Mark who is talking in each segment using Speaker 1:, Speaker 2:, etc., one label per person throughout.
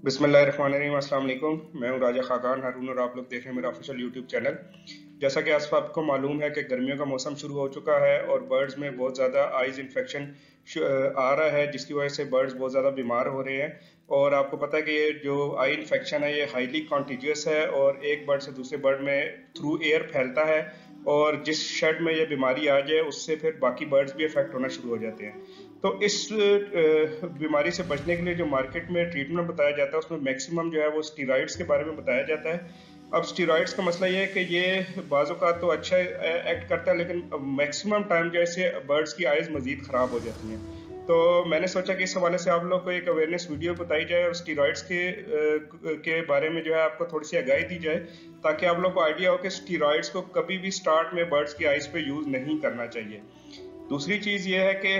Speaker 1: अस्सलाम वालेकुम। मैं हूँ राजा खाकान हारून और आप लोग देख रहे हैं मेरा ऑफिशियल यूट्यूब चैनल जैसा कि आप आपको मालूम है कि गर्मियों का मौसम शुरू हो चुका है और बर्ड्स में बहुत ज़्यादा आइज़ इन्फेक्शन आ रहा है, जिसकी वजह से बर्ड्स बहुत ज़्यादा बीमार हो रहे हैं। और आपको पता है कि ये जो आई इन्फेक्शन है, ये हाईली कॉन्टीजियस है और एक बर्ड से दूसरे बर्ड में थ्रू एयर फैलता है और जिस शेड में ये बीमारी आ जाए, उससे फिर बाकी बर्ड्स भी इफ़ेक्ट होना शुरू हो जाते हैं। तो इस बीमारी से बचने के लिए जो मार्केट में ट्रीटमेंट बताया जाता है, उसमें मैक्सिमम जो है वो स्टीराइड्स के बारे में बताया जाता है। अब स्टीराइड्स का मसला ये है कि ये बाजू का तो अच्छा एक्ट करता है, लेकिन मैक्सिमम टाइम जैसे बर्ड्स की आइज़ मजीद ख़राब हो जाती हैं। तो मैंने सोचा कि इस हवाले से आप लोग को एक अवेयरनेस वीडियो बताई जाए और स्टीराइड्स के के बारे में जो है आपको थोड़ी सी आगाही दी जाए, ताकि आप लोग को आइडिया हो कि स्टीराइड्स को कभी भी स्टार्ट में बर्ड्स की आइज़ पे यूज़ नहीं करना चाहिए। दूसरी चीज़ ये है कि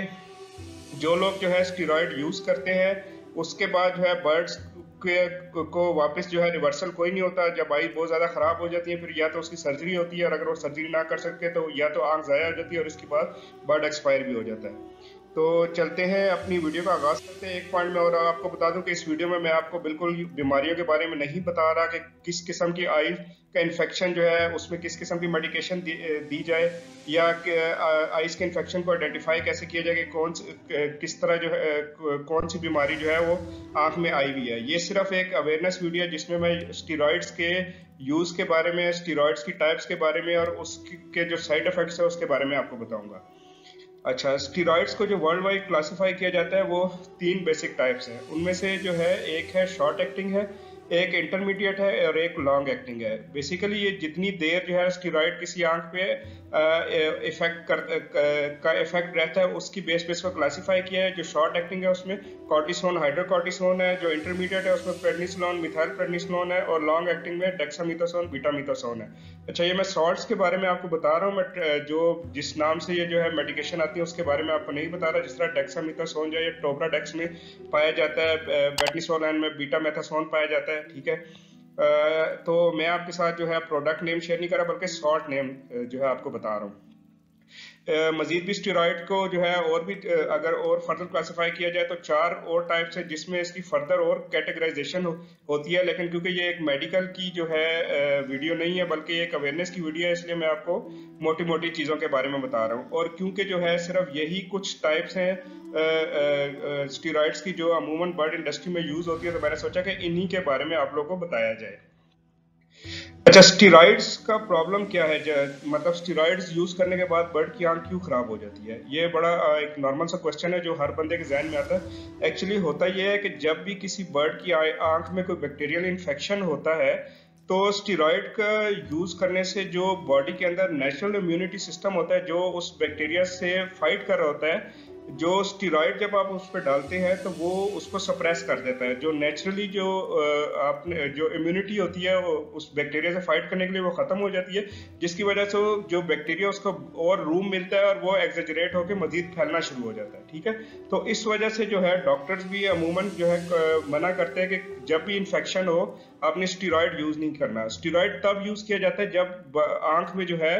Speaker 1: जो लोग जो है स्टीरॉयड यूज़ करते हैं, उसके बाद जो है बर्ड्स के को वापस जो है रिवर्सल कोई नहीं होता। जब आई बहुत ज़्यादा ख़राब हो जाती है, फिर या तो उसकी सर्जरी होती है और अगर वो सर्जरी ना कर सकते तो या तो आँख ज़ाया हो जाती है और इसके बाद बर्ड एक्सपायर भी हो जाता है। तो चलते हैं अपनी वीडियो का आगाज़ करते हैं एक पॉइंट में और आपको बता दूँ कि इस वीडियो में मैं आपको बिल्कुल बीमारियों के बारे में नहीं बता रहा कि किस किस्म की आई का इन्फेक्शन जो है उसमें किस किस्म की मेडिकेशन दी, दी जाए या आइस के इन्फेक्शन को आइडेंटिफाई कैसे किया जाए कि कौन किस तरह जो है कौन सी बीमारी जो है वो आँख में आई हुई है। ये सिर्फ़ एक अवेयरनेस वीडियो है जिसमें मैं स्टीरॉयड्स के यूज़ के बारे में स्टीरॉयड्स की टाइप्स के बारे में और उसके जो साइड इफेक्ट्स है उसके बारे में आपको बताऊँगा। अच्छा स्टीरॉयड्स को जो वर्ल्ड वाइड क्लासिफाई किया जाता है, वो तीन बेसिक टाइप्स हैं। उनमें से जो है, एक है शॉर्ट एक्टिंग है एक इंटरमीडिएट है और एक लॉन्ग एक्टिंग है। बेसिकली ये जितनी देर जो है स्टीरॉयड किसी आँख पे इफ़ेक्ट कर का इफ़ेक्ट रहता है, उसकी बेस बेस पर क्लासीफाई किया है। जो शॉर्ट एक्टिंग है उसमें कॉर्टिसोन हाइड्रोकॉर्टिसोन है, जो इंटरमीडिएट है उसमें प्रेडनिसलोन मिथाइल प्रेडनिसलोन है और लॉन्ग एक्टिंग में डेक्सामिथासोन बीटामिथासोन है। अच्छा ये मैं सॉल्ट्स के बारे में आपको बता रहा हूँ मैं जो जिस नाम से ये जो है मेडिकेशन आती है उसके बारे में आपको नहीं बता रहा। जिस तरह डेक्सामिथासोन जो है टोबरा डेक्स में पाया जाता है बेटनिसोलाइन में बीटा मेथासोन पाया जाता है। ठीक है? तो मैं आपके साथ जो है प्रोडक्ट नेम शेयर नहीं कर रहा, बल्कि शॉर्ट नेम जो है आपको बता रहा हूँ। मजीद भी स्टेरॉइड को जो है और भी अगर और फर्दर क्लासीफाई किया जाए तो चार और टाइप्स है जिसमें इसकी फर्दर और कैटेगराइजेशन हो, होती है। लेकिन क्योंकि ये एक मेडिकल की जो है वीडियो नहीं है बल्कि एक अवेयरनेस की वीडियो है इसलिए मैं आपको मोटी मोटी चीज़ों के बारे में बता रहा हूँ। और क्योंकि जो है सिर्फ़ यही कुछ टाइप्स हैं स्टीराइड्स की जो अमूमन बर्ड इंडस्ट्री में यूज़ होती है तो मैंने सोचा कि इन्हीं के बारे में आप लोग को बताया जाए। अच्छा स्टीराइड्स का प्रॉब्लम क्या है? मतलब स्टीराइड्स यूज़ करने के बाद बर्ड की आँख क्यों खराब हो जाती है? ये बड़ा एक नॉर्मल सा क्वेश्चन है जो हर बंदे के जहन में आता है। एक्चुअली होता यह है कि जब भी किसी बर्ड की आँख में कोई बैक्टीरियल इन्फेक्शन होता है तो स्टीरॉयड का यूज़ करने से जो बॉडी के अंदर नेचुरल इम्यूनिटी सिस्टम होता है, जो उस बैक्टीरिया से फाइट कर रहा होता है जो स्टीरॉयड जब आप उस पर डालते हैं तो वो उसको सप्रेस कर देता है। जो नेचुरली जो आपने, जो इम्यूनिटी होती है, वो उस बैक्टीरिया से फाइट करने के लिए वो खत्म हो जाती है, जिसकी वजह से जो बैक्टीरिया उसको और रूम मिलता है और वो एग्जेजरेट होकर मजीद फैलना शुरू हो जाता है, ठीक है? तो इस वजह से जो है डॉक्टर्स भी अमूमन जो है मना करते हैं कि जब भी इंफेक्शन हो आपने स्टीरॉयड यूज़ नहीं करना। स्टीरॉयड तब यूज़ किया जाता है जब आँख में जो है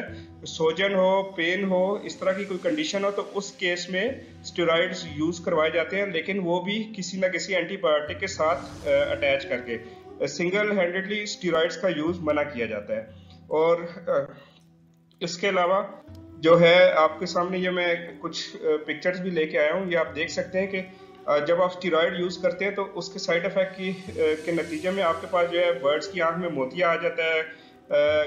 Speaker 1: सोजन हो पेन हो, इस तरह की कोई कंडीशन हो तो उस केस में स्टेरॉइड्स यूज़ करवाए जाते हैं, लेकिन वो भी किसी ना किसी एंटीबायोटिक के साथ अटैच करके। सिंगल हैंडेडली स्टेरॉइड्स का यूज़ मना किया जाता है। और इसके अलावा जो है आपके सामने ये मैं कुछ पिक्चर्स भी लेके आया हूँ। ये आप देख सकते हैं कि जब आप स्टीरॉयड यूज़ करते हैं तो उसके साइड इफ़ेक्ट की के नतीजे में आपके पास जो है बर्ड्स की आँख में मोतिया आ जाता है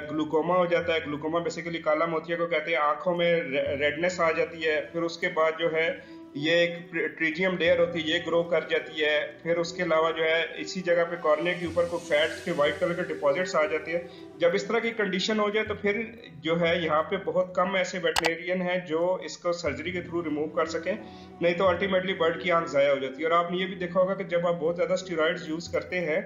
Speaker 1: ग्लूकोमा हो जाता है। ग्लूकोमा बेसिकली काला मोतिया को कहते हैं, आँखों में रेडनेस आ जाती है। फिर उसके बाद जो है ये एक ट्रीजियम लेयर होती है, ये ग्रो कर जाती है। फिर उसके अलावा जो है, इसी जगह पे कॉर्निया के ऊपर को फैट के व्हाइट कलर के डिपॉजिट्स आ जाते हैं। जब इस तरह की कंडीशन हो जाए तो फिर जो है, यहाँ पे बहुत कम ऐसे वेटनेरियन हैं जो इसको सर्जरी के थ्रू रिमूव कर सकें। नहीं तो अल्टीमेटली बर्ड की आँख ज़ाया हो जाती है। और आपने ये भी देखा होगा कि जब आप बहुत ज़्यादा स्टीराइड्स यूज़ करते हैं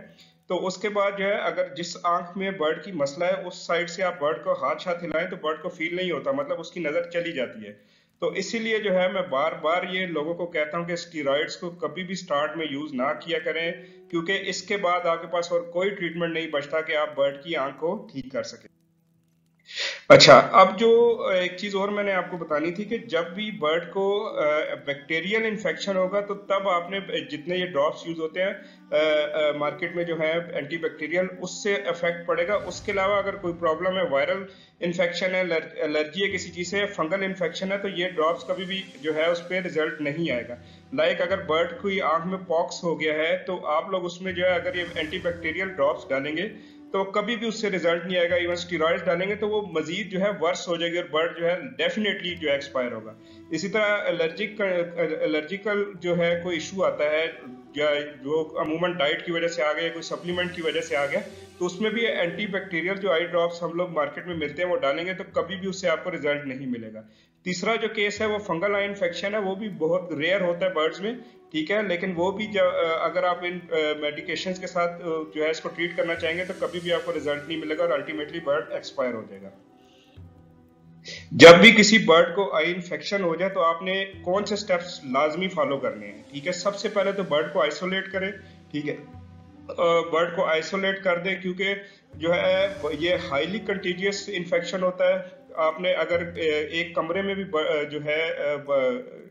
Speaker 1: तो उसके बाद जो है, अगर जिस आँख में बर्ड की मसला है, उस साइड से आप बर्ड को हाथ छात हिलाएँ तो बर्ड को फील नहीं होता। मतलब उसकी नज़र चली जाती है। तो इसीलिए जो है मैं बार बार ये लोगों को कहता हूँ कि स्टीरॉइड्स को कभी भी स्टार्ट में यूज़ ना किया करें, क्योंकि इसके बाद आपके पास और कोई ट्रीटमेंट नहीं बचता कि आप बर्ड की आँख को ठीक कर सके। अच्छा अब जो एक चीज़ और मैंने आपको बतानी थी कि जब भी बर्ड को बैक्टीरियल इन्फेक्शन होगा तो तब आपने जितने ये ड्रॉप्स यूज़ होते हैं मार्केट में जो है एंटी बैक्टीरियल उससे इफ़ेक्ट पड़ेगा। उसके अलावा अगर कोई प्रॉब्लम है वायरल इन्फेक्शन है एलर्जी है किसी चीज़ से फंगल इन्फेक्शन है तो ये ड्रॉप्स कभी भी जो है, उस पर रिज़ल्ट नहीं आएगा। लाइक like अगर बर्ड की आँख में पॉक्स हो गया है तो आप लोग उसमें जो है, अगर ये एंटी बैक्टीरियल ड्रॉप्स डालेंगे तो कभी भी उससे रिज़ल्ट नहीं आएगा इवन स्टीरॉयड डालेंगे तो वो मजीद जो है वर्स हो जाएगी और बर्ड जो है डेफिनेटली जो एक्सपायर होगा। इसी तरह एलर्जिक एलर्जिकल जो है कोई इशू आता है जो अमूमन डाइट की वजह से आ गया कोई सप्लीमेंट की वजह से आ गया तो उसमें भी एंटी बैक्टीरियल जो आई ड्रॉप्स हम लोग मार्केट में मिलते हैं, वो डालेंगे तो कभी भी उससे आपको रिज़ल्ट नहीं मिलेगा। तीसरा जो केस है, वो फंगल आई इन्फेक्शन है, वो भी बहुत रेयर होता है बर्ड्स में, ठीक है, लेकिन वो भी जब अगर आप इन मेडिकेशन के साथ जो है इसको ट्रीट करना चाहेंगे तो कभी भी आपको रिज़ल्ट नहीं मिलेगा और अल्टीमेटली बर्ड एक्सपायर हो जाएगा। जब भी किसी बर्ड को आई इन्फेक्शन हो जाए तो आपने कौन से स्टेप्स लाजमी फॉलो करने हैं? ठीक है? सबसे पहले तो बर्ड को आइसोलेट करें, ठीक है? बर्ड को आइसोलेट कर दें क्योंकि जो है, ये हाईली कंटीजियस इन्फेक्शन होता है। आपने अगर एक कमरे में भी जो है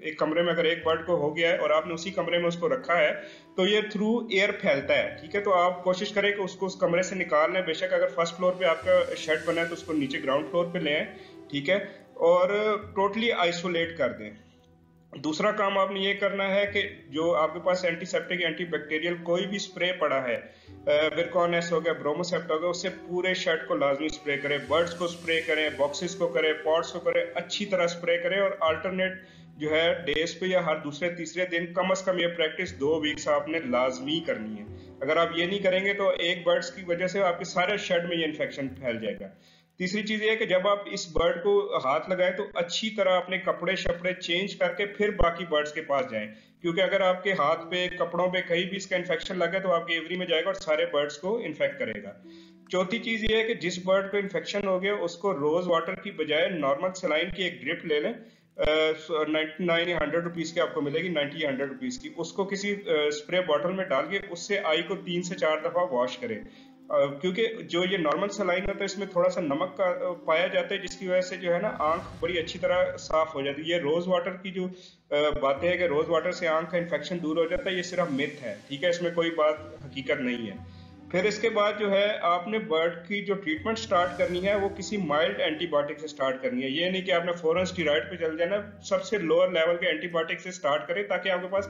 Speaker 1: एक कमरे में अगर एक बर्ड को हो गया है और आपने उसी कमरे में उसको रखा है तो ये थ्रू एयर फैलता है, ठीक है? तो आप कोशिश करें कि उसको उस कमरे से निकाल लें। बेशक अगर फ़र्स्ट फ्लोर पे आपका शेड बना है तो उसको नीचे ग्राउंड फ्लोर पे लें। ठीक है? और टोटली आइसोलेट कर दें। दूसरा काम आपने ये करना है कि जो आपके पास एंटीसेप्टिक एंटीबैक्टीरियल कोई भी स्प्रे पड़ा है विरकॉनेस हो गया ब्रोमोसेप्ट हो गया, उससे पूरे शर्ट को लाजमी स्प्रे करें बर्ड्स को स्प्रे करें बॉक्सेस को करें पॉट्स को करें, अच्छी तरह स्प्रे करें और अल्टरनेट जो है डेज़ पे या हर दूसरे तीसरे दिन कम अज कम ये प्रैक्टिस दो वीक्स आपने लाजमी करनी है। अगर आप ये नहीं करेंगे तो एक बर्ड्स की वजह से आपके सारे शर्ट में ये इन्फेक्शन फैल जाएगा। तीसरी चीज़ ये है कि जब आप इस बर्ड को हाथ लगाएँ तो अच्छी तरह अपने कपड़े शपड़े चेंज करके फिर बाकी बर्ड्स के पास जाएँ। क्योंकि अगर आपके हाथ पे, कपड़ों पे कहीं भी इसका इन्फेक्शन लगा तो आपके एवरी में जाएगा और सारे बर्ड्स को इन्फेक्ट करेगा। चौथी चीज़ ये है कि जिस बर्ड को इन्फेक्शन हो गया, उसको रोज वाटर की बजाय नॉर्मल सलाइन की एक ड्रिप ले लें। नाइन्टी नाइन हंड्रेड रुपीज़ की आपको मिलेगी नाइन्टी हंड्रेड रुपीज़ की। उसको किसी स्प्रे बॉटल में डाल के, उससे आई को तीन से चार दफ़ा वॉश करें। क्योंकि जो ये नॉर्मल सलाइन होता है, इसमें थोड़ा सा नमक का पाया जाता है, जिसकी वजह से जो है ना, आँख बड़ी अच्छी तरह साफ़ हो जाती है। ये रोज वाटर की जो बातें है कि रोज वाटर से आँख का इन्फेक्शन दूर हो जाता है, ये सिर्फ़ मिथ है, ठीक है? इसमें कोई बात हकीकत नहीं है। फिर इसके बाद जो है, आपने बर्ड की जो ट्रीटमेंट स्टार्ट करनी है, वो किसी माइल्ड एंटीबायोटिक से स्टार्ट करनी है। ये नहीं कि आपने फॉरन स्टीराइड पे चल जाना, सबसे लोअर लेवल के एंटीबायोटिक से स्टार्ट करें, ताकि आपके पास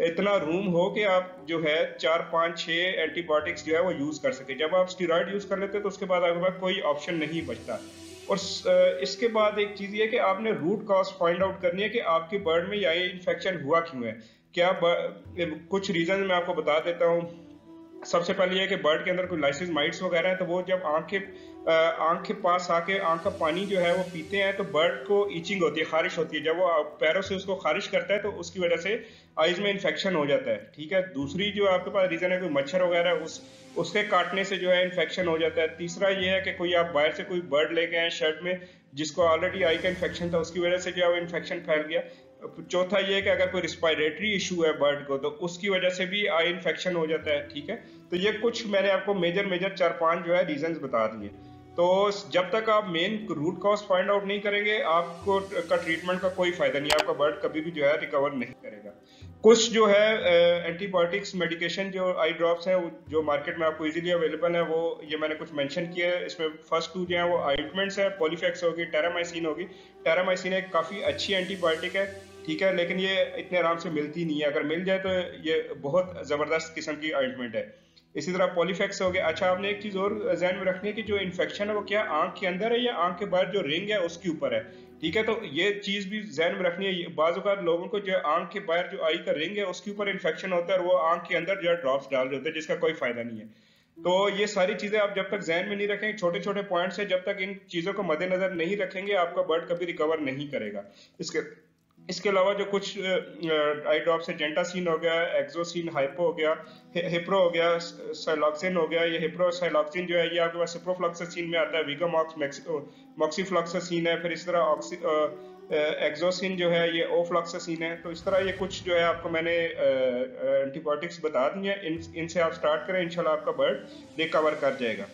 Speaker 1: इतना रूम हो कि आप जो है, चार, पाँच छः एंटीबायोटिक्स जो है, वो यूज़ कर सके। जब आप स्टीराइड यूज़ कर लेते तो उसके बाद आपके पास कोई ऑप्शन नहीं बचता। और इसके बाद एक चीज़ ये कि आपने रूट कॉज फाइंड आउट करनी है कि आपके बर्ड में यह इन्फेक्शन हुआ क्यों है। क्या कुछ रीजन मैं आपको बता देता हूँ। सबसे पहले ये कि बर्ड के अंदर कोई लाइसिस माइट्स वगैरह है तो वो जब आँख के आँख के पास आके, आँख का पानी जो है वो पीते हैं तो बर्ड को ईचिंग होती है, खारिश होती है। जब वो पैरों से उसको खारिश करता है तो उसकी वजह से आइज़ में इन्फेक्शन हो जाता है, ठीक है? दूसरी जो आपके पास रीजन है, कोई मच्छर वगैरह, उस, उसके काटने से जो है इन्फेक्शन हो जाता है। तीसरा ये है कि कोई आप बाहर से कोई बर्ड लेके आए शर्ट में, जिसको ऑलरेडी आई का इन्फेक्शन था, उसकी वजह से जो है वो इन्फेक्शन फैल गया। चौथा ये कि अगर कोई रिस्पायरेटरी इशू है बर्ड को तो उसकी वजह से भी आई इन्फेक्शन हो जाता है, ठीक है? तो ये कुछ मैंने आपको मेजर मेजर चार, पाँच जो है रीजन बता दिए। तो जब तक आप main root cause find out नहीं करेंगे, आपको का ट्रीटमेंट का कोई फ़ायदा नहीं आपका बर्ड कभी भी जो है रिकवर नहीं करेगा। कुछ जो है एंटीबायोटिक्स मेडिकेशन जो आई ड्रॉप्स हैं जो मार्केट में आपको इजीली अवेलेबल है, वो ये मैंने कुछ मेंशन किया है। इसमें फ़र्स्ट टू जो है, वो आइटमेंट्स है पॉलीफेक्स होगी टेरामाइसिन होगी। टेरामाइसिन एक काफ़ी अच्छी एंटीबायोटिक है, ठीक है, लेकिन ये इतने आराम से मिलती नहीं है। अगर मिल जाए तो ये बहुत ज़बरदस्त किस्म की आइटमेंट है। इसी तरह पॉलीफेक्स हो गया। अच्छा आपने एक चीज़ और जहन में रखनी है कि जो इन्फेक्शन है वो क्या आँख के अंदर है या आँख के बाहर जो रिंग है उसके ऊपर है? ठीक है तो ये चीज़ भी जहन में रखनी है। बाज़ लोगों को जो आँख के बाहर जो आई का रिंग है उसके ऊपर इन्फेक्शन होता है और वो आँख के अंदर जो है ड्रॉप्स डाल देते हैं, जिसका कोई फ़ायदा नहीं है। तो ये सारी चीज़ें आप जब तक जहन में नहीं रखेंगे छोटे छोटे पॉइंट्स है, जब तक इन चीज़ों को मद्देनजर नहीं रखेंगे, आपका बर्ड कभी रिकवर नहीं करेगा। इसके इसके अलावा जो कुछ आई ड्रॉप से जेंटासिन हो गया एक्सोसिन हाइपो हो गया हिप्रो हो गया साइलॉक्सिन हो गया, ये हिप्रो साइलॉक्सिन जो है, ये आपके पास सिप्रोफ्लॉक्सासिन में आता है वीगामॉक्स मॉक्सीफ्लॉक्सासिन है, फिर इस तरह ऑक्सी एक्सोसिन जो है, ये ओफ्लॉक्सासिन है तो इस तरह ये कुछ जो है आपको मैंने एंटीबायोटिक्स बता दी हैं। इन, इनसे आप स्टार्ट करें, इंशाल्लाह आपका बर्ड रिकवर कर जाएगा।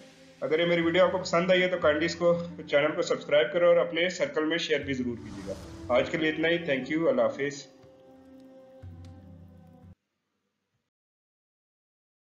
Speaker 1: अगर ये मेरी वीडियो आपको पसंद आई है तो काइंडली इसको चैनल को सब्सक्राइब करो और अपने सर्कल में शेयर भी ज़रूर कीजिएगा। आज के लिए इतना ही। थैंक यू अल्लाह हाफिज़।